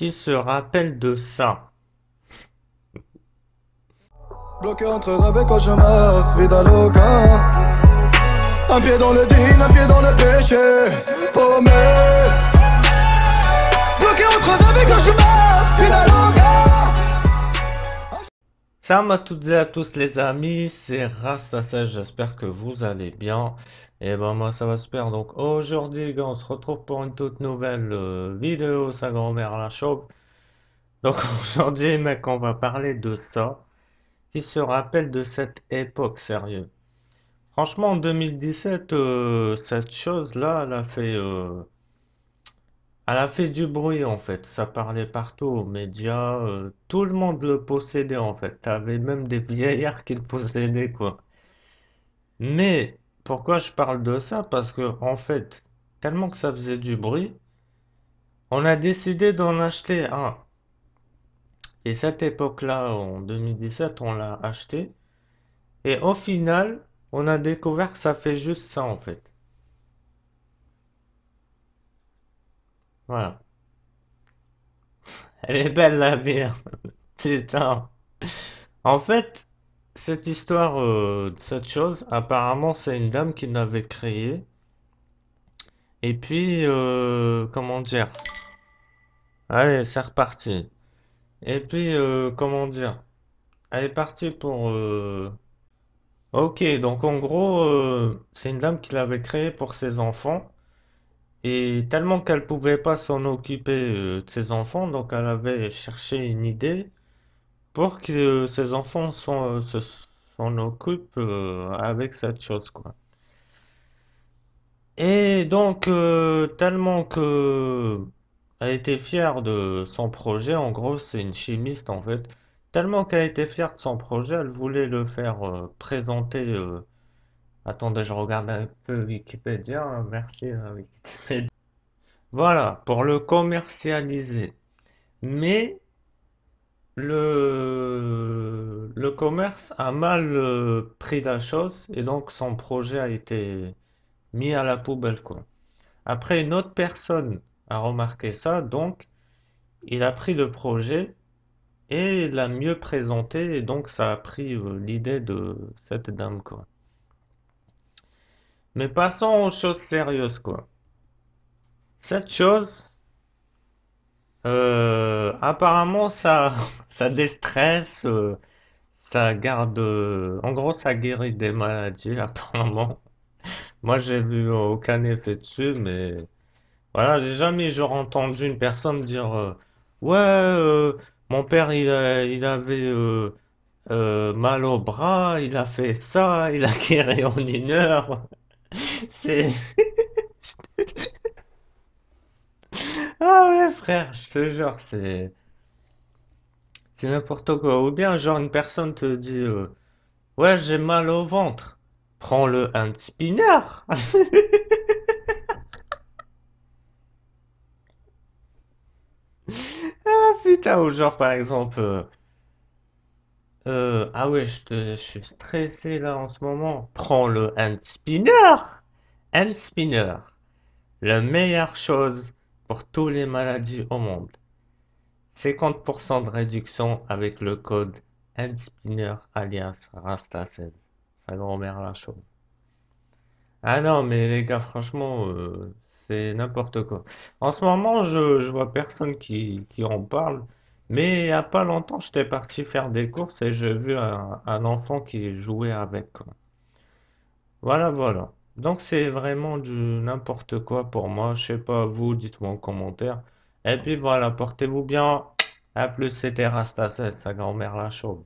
Qui se rappelle de ça Bloqué entre rêve et cauchemar, vida loca. Un pied dans le din, un pied dans le péché, paumé. Bloqué entre rêve et cauchemar, vida loca. Salut à toutes et à tous les amis, c'est Rastasel, j'espère que vous allez bien. Et ben moi ça va super, donc aujourd'hui on se retrouve pour une toute nouvelle euh, vidéo, sa grand-mère la chauve. Donc aujourd'hui mec on va parler de ça, qui se rappelle de cette époque sérieux. Franchement en 2017, euh, cette chose-là, elle a fait... euh, elle a fait du bruit en fait, ça parlait partout aux médias, tout le monde le possédait en fait, t'avais même des vieillards qui le possédaient quoi. Mais pourquoi je parle de ça? Parce que en fait, tellement que ça faisait du bruit, on a décidé d'en acheter un. Et cette époque-là, en 2017, on l'a acheté. Et au final, on a découvert que ça fait juste ça en fait. Voilà. Elle est belle la bière. Putain. En fait, cette histoire, euh, cette chose, apparemment, c'est une dame qui l'avait créée. Et puis, euh, comment dire? Allez, c'est reparti. Et puis, euh, comment dire? Elle est partie pour... Ok, donc en gros, c'est une dame qui l'avait créée pour ses enfants. Et tellement qu'elle pouvait pas s'en occuper de ses enfants, donc elle avait cherché une idée pour que ses enfants s'en se- s'en occupent euh, avec cette chose, quoi. Et donc, euh, tellement que elle était fière de son projet, en gros, c'est une chimiste en fait, tellement qu'elle était fière de son projet, elle voulait le faire euh, présenter. euh, Attendez, je regarde un peu Wikipédia, hein, merci à Wikipédia. Voilà, pour le commercialiser. Mais le, commerce a mal euh, pris la chose et donc son projet a été mis à la poubelle. Après, une autre personne a remarqué ça, donc il a pris le projet et l'a mieux présenté et donc ça a pris euh, l'idée de cette dame, quoi. Mais passons aux choses sérieuses, quoi. Cette chose, euh, apparemment, ça, ça déstresse, euh, ça garde, euh, en gros, ça guérit des maladies, apparemment. Moi, j'ai vu aucun effet dessus, mais voilà, j'ai jamais genre entendu une personne dire, euh, ouais, euh, mon père, il, il avait euh, euh, mal au bras, il a fait ça, il a guéri en une heure. C'est, ah ouais, frère, je te jure, c'est, c'est n'importe quoi. Ou bien, genre, une personne te dit, euh, ouais, j'ai mal au ventre. Prends le hand spinner. Ah putain, ou genre, par exemple, euh, euh, ah ouais, je, te- je suis stressé là en ce moment. Prends le hand spinner. Hand spinner, la meilleure chose pour toutes les maladies au monde. 50% de réduction avec le code handspinner alias Rasta16. Sa grand-mère la chose. Ah non, mais les gars, franchement, euh, c'est n'importe quoi. En ce moment, je, vois personne qui, en parle, mais il n'y a pas longtemps, j'étais parti faire des courses et j'ai vu un, enfant qui jouait avec. Voilà, voilà. Donc c'est vraiment du n'importe quoi pour moi. Je sais pas, vous, dites-moi en commentaire. Et puis voilà, portez-vous bien. À plus, c'était Rastas, sa grand-mère la chauve.